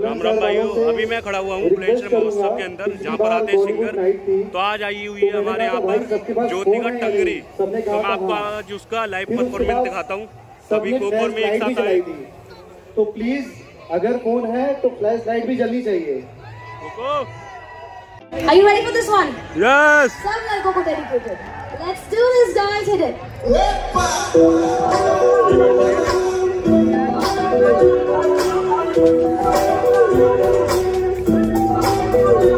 राम राम भाइयों अभी मैं खड़ा हुआ हूँ बुलेश्वर महोत्सव के अंदर जहाँ पर आते हैं सिंगर। तो आज आई हुई है हमारे यहाँ पर ज्योतिका टंगरी। तो मैं आपको आज उसका लाइव परफॉर्मेंस दिखाता हूँ। सभी को और मैं एक साथ आए तो प्लीज़ अगर फ़ोन है तो फ्लैश लाइट भी जलनी चाहिए Are you ready for this one? Yes सब लड़कों को dedicated. Let's do this, guys. Hit it. You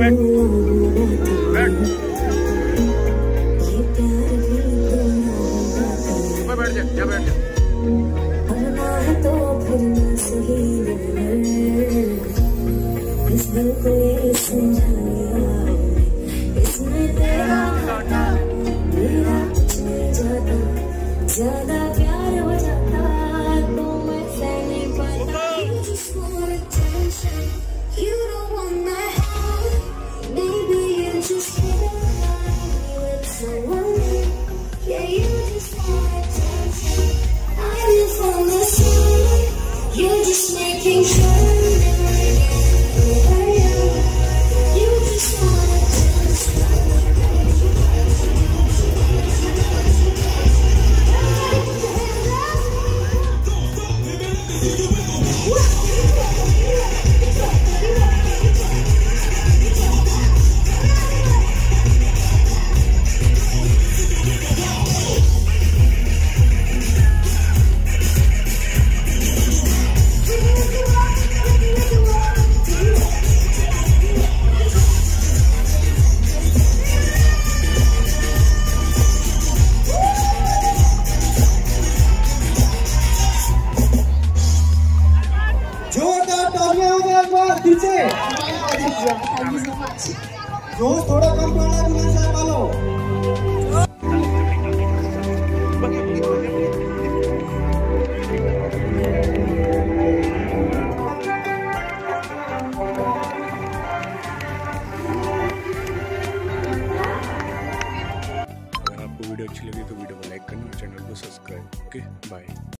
इस दिल को ये इसमें तेरा मेरा कुछ जाता ज़्यादा प्यार हो जाता तो मैं नहीं पाता You don't Woo! जोश थोड़ा कम पड़ बुलंद साहब वालों वीडियो अच्छी लगी तो वीडियो को लाइक करना, चैनल को सब्सक्राइब ओके बाय